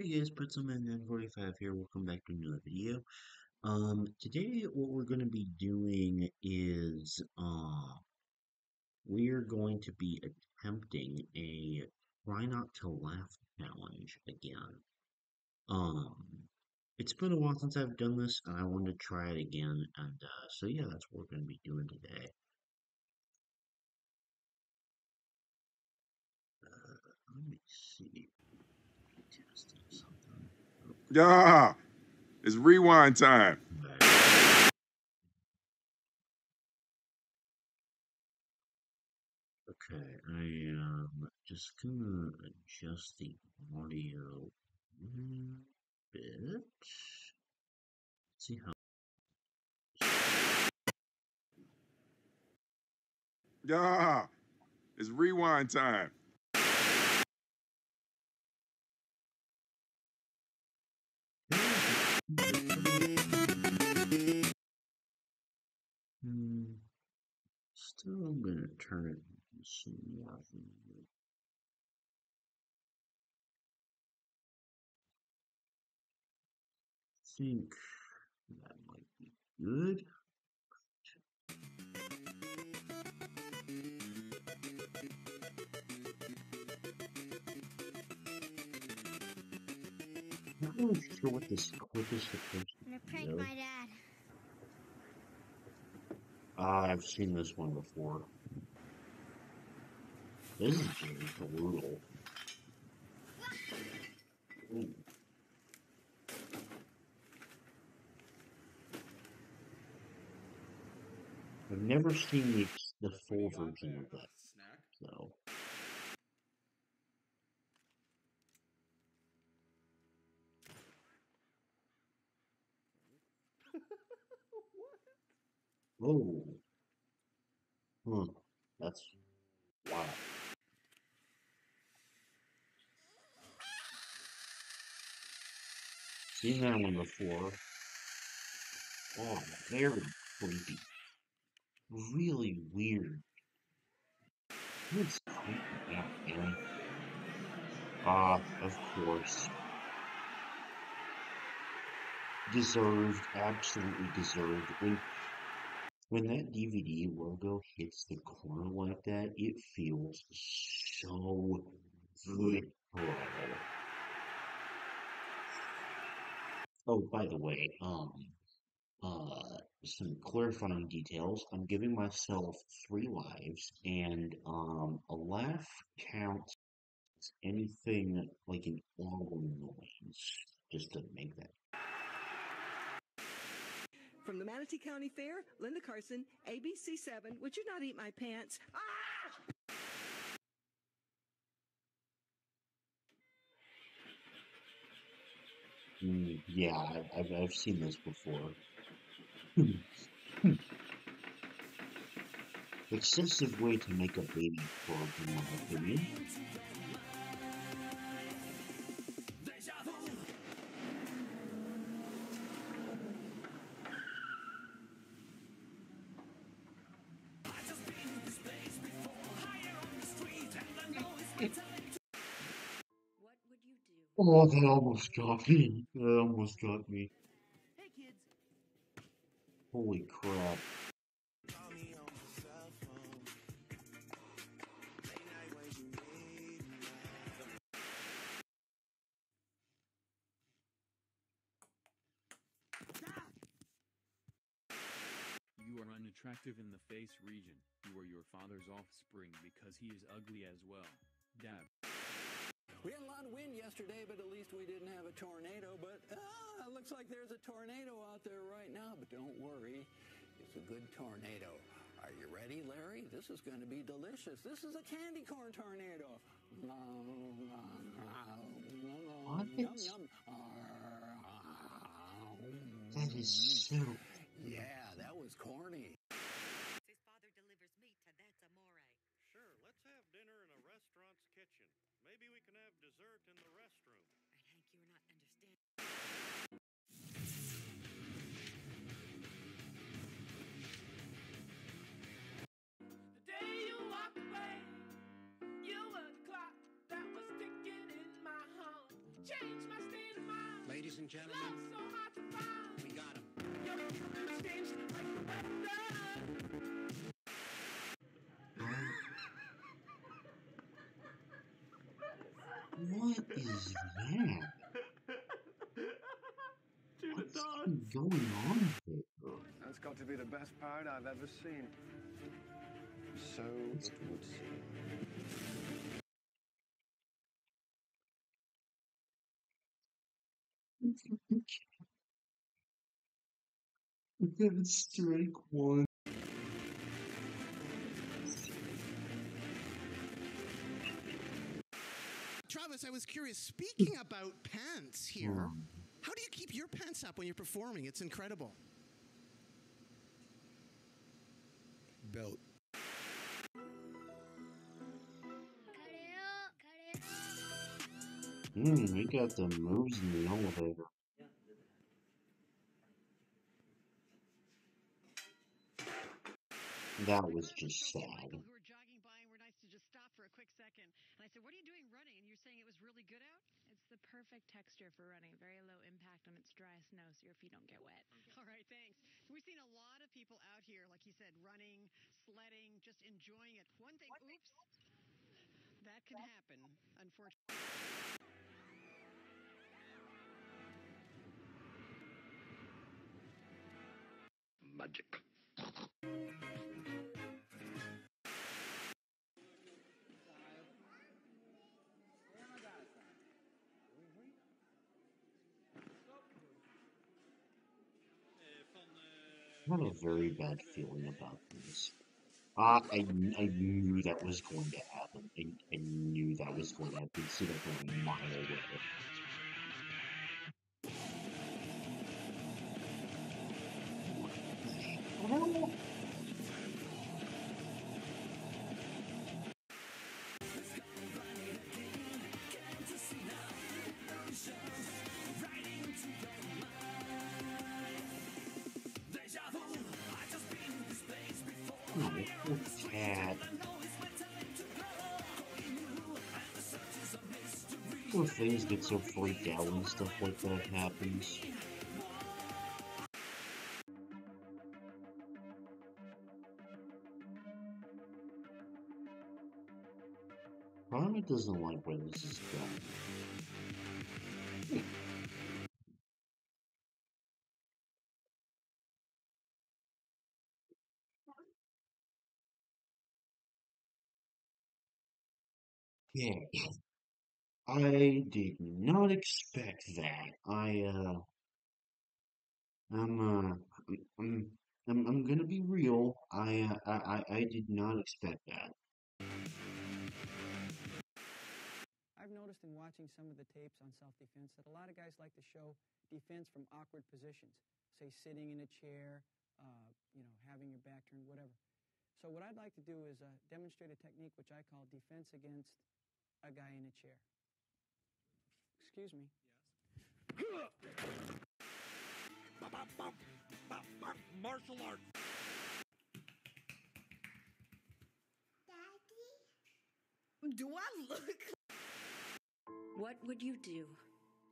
Hey guys, PutSomeIn945 here. Welcome back to another video. Um, today what we're going to be doing is, uh, we're going to be attempting a try not to laugh challenge again. Um, it's been a while since I've done this, and I wanted to try it again, and, uh, so yeah, that's what we're going to be doing today. Uh, let me see. Yeah, it's rewind time. Okay, I am just gonna adjust the audio a bit. Let's see how. Yeah, it's rewind time. Still gonna turn it some more. think that might be good. Not really sure what this supposed to I'm gonna prank Really? my dad. Ah, I've seen this one before. This is brutal. Ooh. I've never seen the, the full version of that, so. Oh. Hmm. That's wow. Seen that one before. Oh, very creepy. Really weird. What's creepy? Ah, of course. Deserved, absolutely deserved. When when that DVD logo hits the corner like that, it feels so good. Oh, by the way, um, uh, some clarifying details. I'm giving myself three lives, and um, a laugh counts anything like an audible noise, just to make that. From the Manatee County Fair, Linda Carson, ABC7. Would you not eat my pants? Ah! Mm, yeah, I've, I've, seen this before. Excessive way to make a baby frog, my opinion. Oh, that almost got me. That almost got me. Hey, kids. Holy crap. You are unattractive in the face region. You are your father's offspring because he is ugly as well. Dab. We had a lot of wind yesterday, but at least we didn't have a tornado. But ah, it looks like there's a tornado out there right now. But don't worry, it's a good tornado. Are you ready, Larry? This is going to be delicious. This is a candy corn tornado. What? Yum, yum. That is so. Yeah, that was corny. His father delivers meat to that's amore. Sure, let's have dinner in a restaurant's kitchen. Maybe we can have dessert in the restroom. And Hank, you're not understanding. The day you walked away, you were the clock that was ticking in my heart. Changed my state. Ladies and gentlemen, What is that? What's going on here? That's got to be the best parrot I've ever seen. So it would seem. That's strike one. Was curious. Speaking about pants here, how do you keep your pants up when you're performing? It's incredible. Belt. Hmm, we got the moves in the elevator. That was just sad. who were jogging by and were nice to just stop for a quick second. And I said, What are you doing running? And you're saying it was really good out? It's the perfect texture for running. Very low impact on its dry snow so your feet don't get wet. All right, thanks. We've seen a lot of people out here, like you said, running, sledding, just enjoying it. One thing, oops, that can happen, unfortunately. Magic. I have a very bad feeling about this. Uh, I, I knew that was going to happen. I, I knew that was going to happen. See that from a mile away. Oh, poor cat. Poor things get so freaked out when stuff like that happens. Karma doesn't like where this is going. Yeah. I did not expect that. I, uh, I'm, uh, I'm, I'm, I'm, gonna be real. I, uh, I, I, I did not expect that. I've noticed in watching some of the tapes on self-defense that a lot of guys like to show defense from awkward positions, say sitting in a chair, uh, you know, having your back turned, whatever. So what I'd like to do is uh, demonstrate a technique which I call defense against a guy in a chair. Excuse me. Yes. Martial arts. Daddy? Do I look? What would you do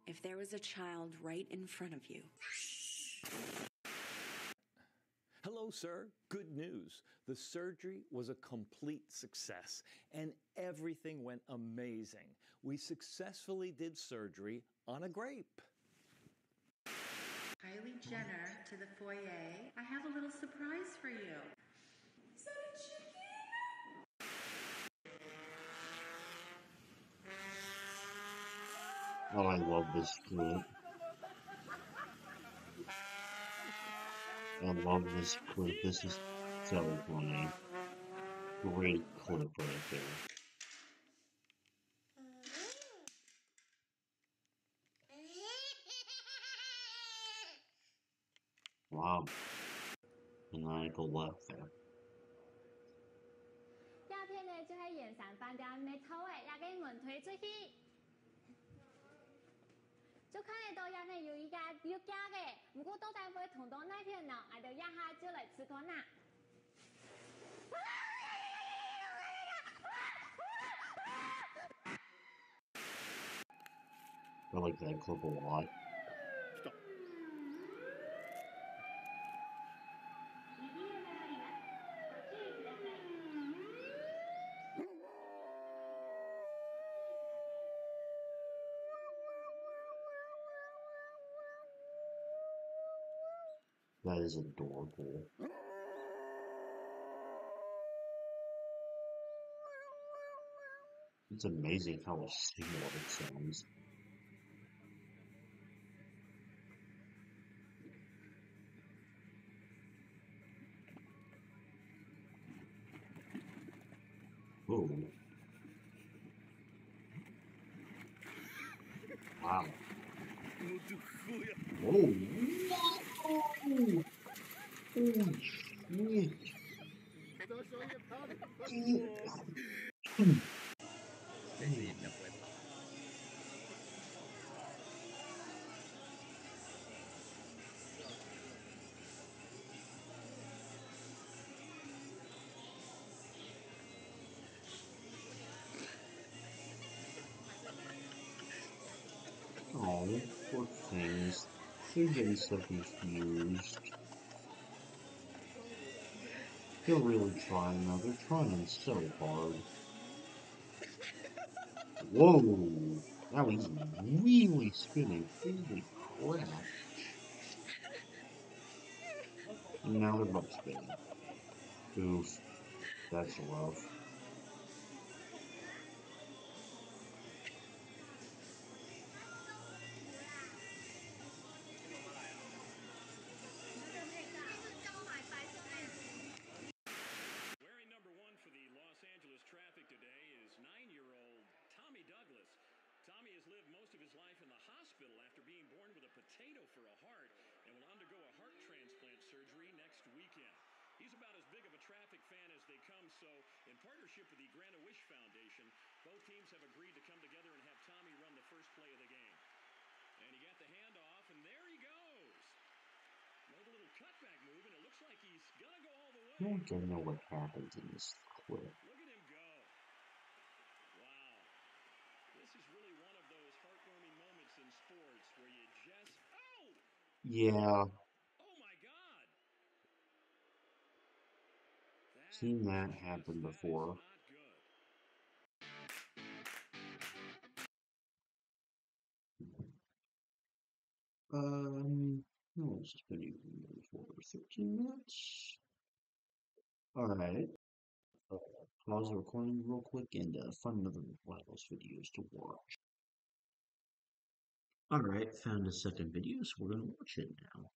if there was a child right in front of you? Hello, sir. Good news. The surgery was a complete success and everything went amazing. We successfully did surgery on a grape. Kylie Jenner to the foyer. I have a little surprise for you. Is that a chicken? Oh, I love this clip. I love this clip. This is so funny. Great clip right there. Wow. Maniacal laugh there. 鸦片呢，就喺现场饭店咪偷嘅，也俾门推出去。 都看得到，也是有一家有家的。不过到台北同到那天呢，俺就一下就来吃看呐。Really bad clip a life. Is adorable. It's amazing how similar it sounds. Things. They're getting so confused. They're really trying though. They're trying so hard. Whoa! Now he's really spinning. Holy crap. Now they're both spinning. Oof. That's rough. Most of his life in the hospital after being born with a potato for a heart and will undergo a heart transplant surgery next weekend. He's about as big of a traffic fan as they come, so in partnership with the Grant a Wish Foundation, both teams have agreed to come together and have Tommy run the first play of the game. And he got the handoff, and there he goes. Made a little cutback move, and it looks like he's gonna go all the way. I don't know what happens in this clip. Look at him go. Wow. This is really one of those heartwarming moments in sports where you just oh Yeah, oh my god. seen that happen before. Um, no, it's just been even for 13 minutes. Alright. Uh, pause the recording real quick and uh, find another one of those videos to watch. Alright, found a second video, so we're gonna watch it now.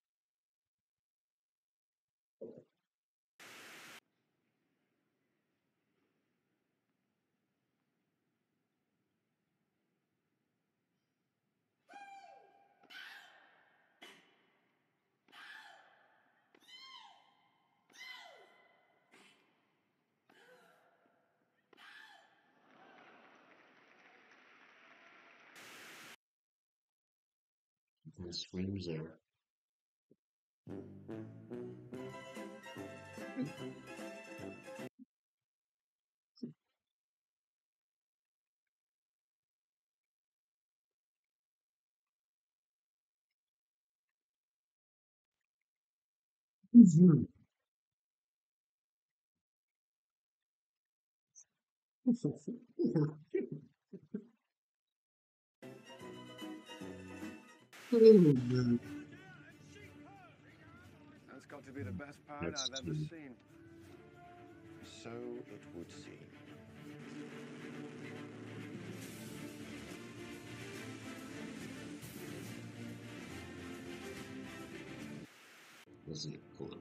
And screams there. Mm-hmm. man. That's got to be the best part That's I've ever two. seen. So it would seem. This is a clip.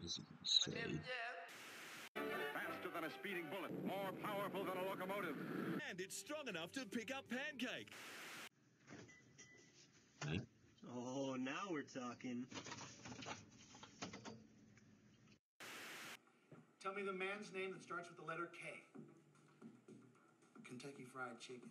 This is insane. Faster than a speeding bullet, more powerful than a locomotive. And it's strong enough to pick up pancake. Oh, now we're talking. Tell me the man's name that starts with the letter K. Kentucky Fried Chicken.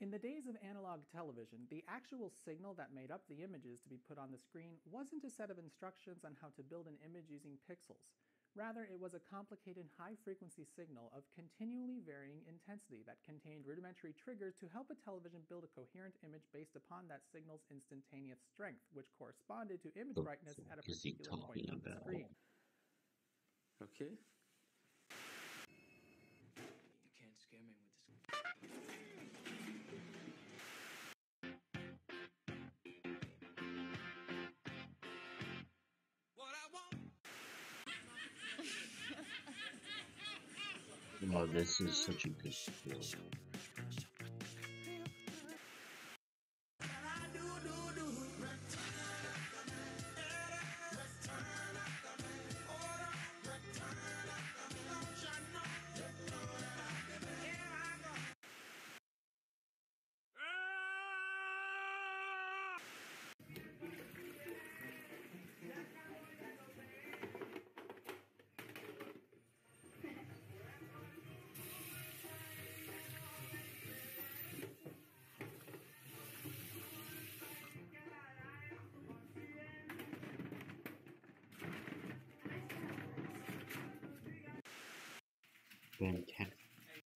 In the days of analog television, the actual signal that made up the images to be put on the screen wasn't a set of instructions on how to build an image using pixels. Rather, it was a complicated high-frequency signal of continually varying intensity that contained rudimentary triggers to help a television build a coherent image based upon that signal's instantaneous strength, which corresponded to image The brightness at a is he particular point talking on the about? screen. Okay. You can't scare me with this. Oh, this is such a good score.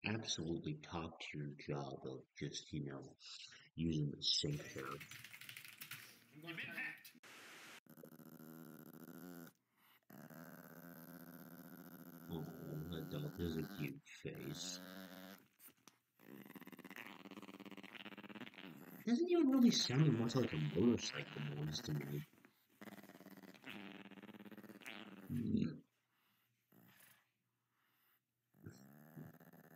Absolutely top tier job of just, you know, using the been hacked. Oh, that dog has a cute face. Doesn't even really sound much like a motorcycle noise to me. Hmm.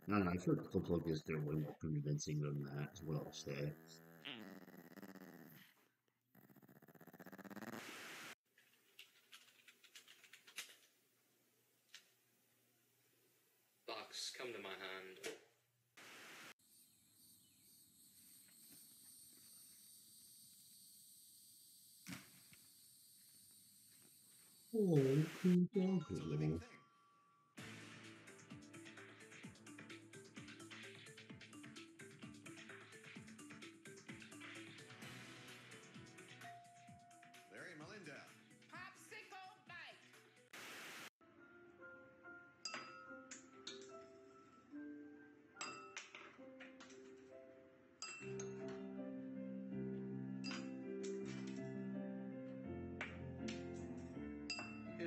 I don't know, I feel like Cold Plug is they're way more convincing than that, is what I'll say. Mm. Box, come to my hand. Oh, cool dog. Larry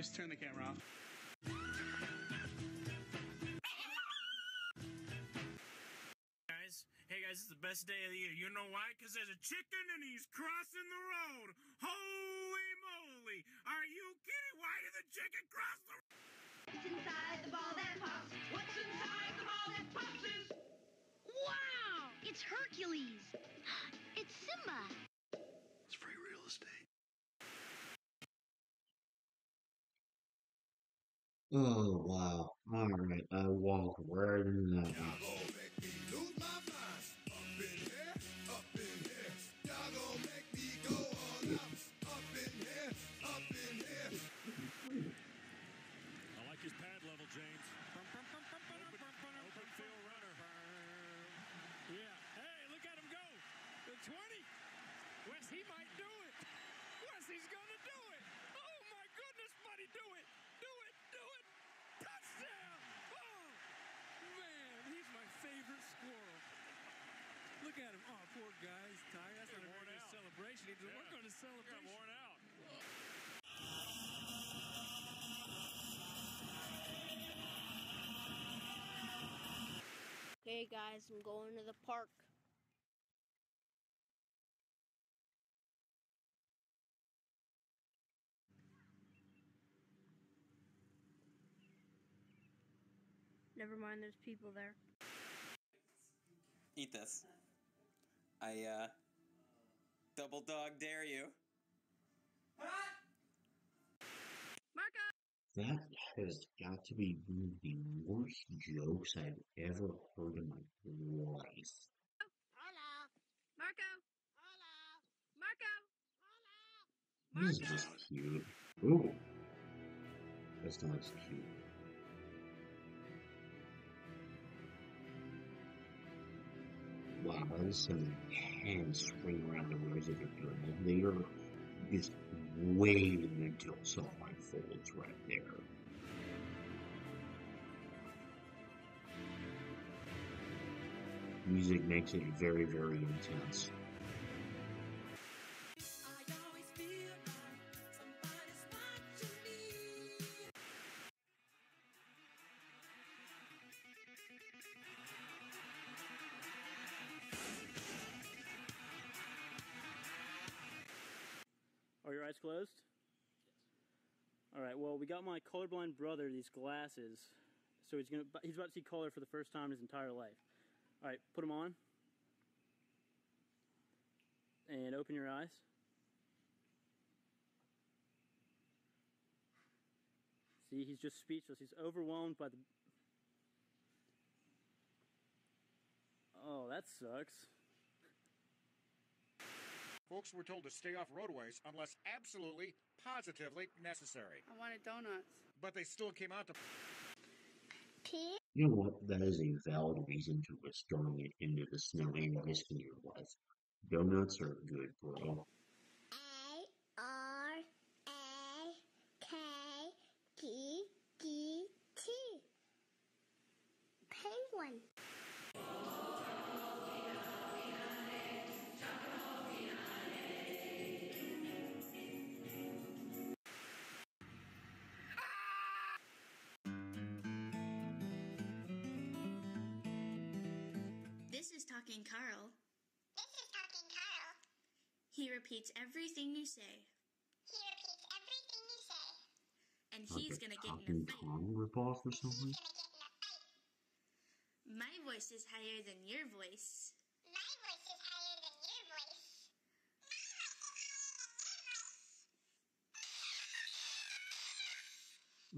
Just turn the camera off. Guys, hey guys, it's the best day of the year. You know why? Because there's a chicken and he's crossing the road. Holy moly! Are you kidding? Why did the chicken cross the road? What's inside the ball that pops? What's inside the ball that pops is... Wow! It's Hercules! It's Simba! It's free real estate. Oh, wow. Alright, I walked right into that one. Look at him. Oh, poor guy. He's tired. That's not a very good celebration. He doesn't work on his celebration. worn out. Okay, guys, I'm going to the park. Never mind, there's people there. Eat this. I, uh, double dog dare you. Marco. That has got to be one of the worst jokes I've ever heard in my life. Hola! Marco! Hola! Marco! This is just cute. Ooh. That's not as cute. Some intense swing around the rose that they're doing. Like, they are just waiting until someone folds right there. Music makes it very, very intense. We got my colorblind brother these glasses. So he's gonna he's about to see color for the first time in his entire life. All right, put them on, and open your eyes. See, he's just speechless. He's overwhelmed by the. Oh, that sucks. Folks were told to stay off roadways unless absolutely, positively necessary. I wanted donuts. But they still came out to. You know what? That is a valid reason to risk throwing it into the snow and risking your life. Donuts are good, bro. This is Talking Carl. This is Talking Carl. He repeats everything you say, He repeats everything you say. and he's gonna get in a Talking fight. Tom ripoff or something? My voice is higher than your voice. My voice is higher than your voice.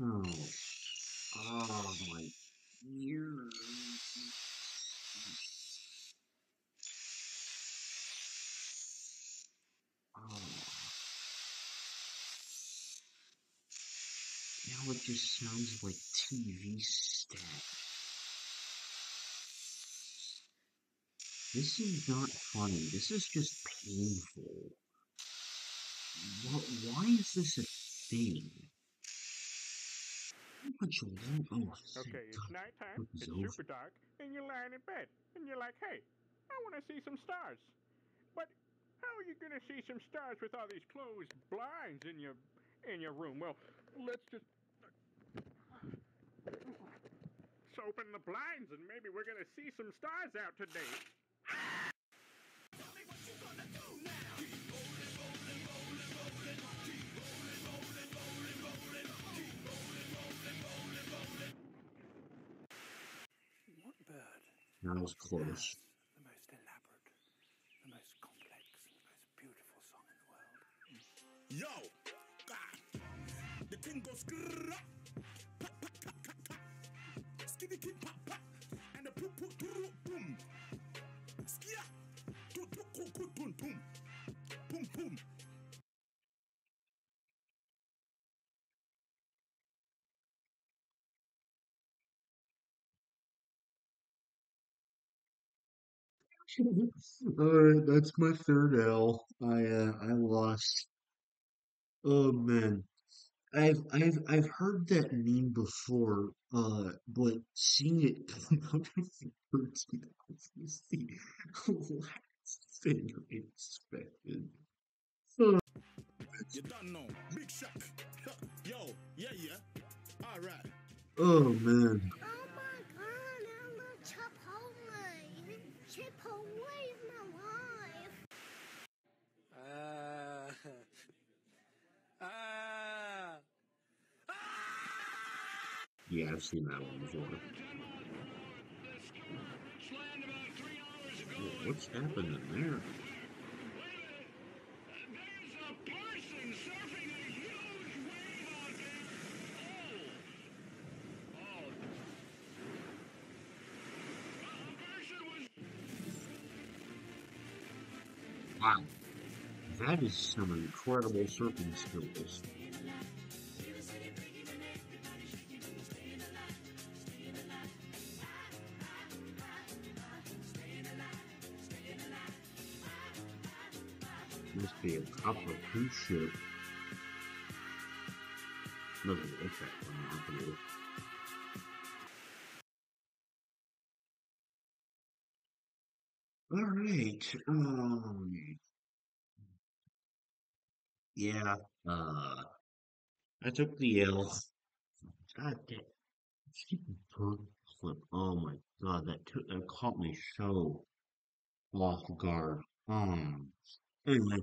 Oh. Oh, my ears. Oh. Now it just sounds like TV static. This is not funny. This is just painful. What, why is this a thing? How much long? Oh, Okay, it's nighttime, It it's over. super dark, and you're lying in bed, and you're like, hey, I want to see some stars. But how are you going to see some stars with all these closed blinds in your in your room? Well, let's just let's open the blinds, and maybe we're going to see some stars out today. What bird? That was close. The most elaborate, the most complex, the most beautiful song in the world. Yo! Ah. The thing goes grrrr, skitty kid pop and the poo poo doo boom skia tu tu ku tum boom boom Alright, that's my third L. I uh, I lost. Oh man. I've I've I've heard that meme before, uh, but seeing it come out of the person was the last thing I expected. Uh, you don't know. Big Shaq. Yo yeah yeah. All right. Oh man. Oh my god, I love Chipotle. Chipotle is my life. Ah. ah. Yeah, I've seen that one before. What's happening there? Wow. That is some incredible surfing skills. Must be a couple of cruise ship. Look at that one happening. All right. Um. Yeah. Uh. I took the L. God damn. Stupid flip. Oh my god, that took that caught me so off guard. Um. Anyway,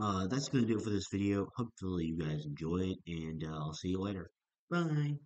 uh, that's gonna do it for this video. Hopefully you guys enjoy it, and uh, I'll see you later. Bye.